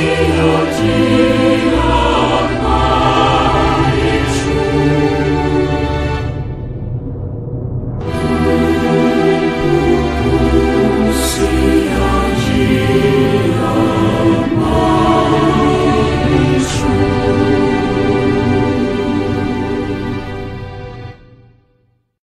Lord Jesus.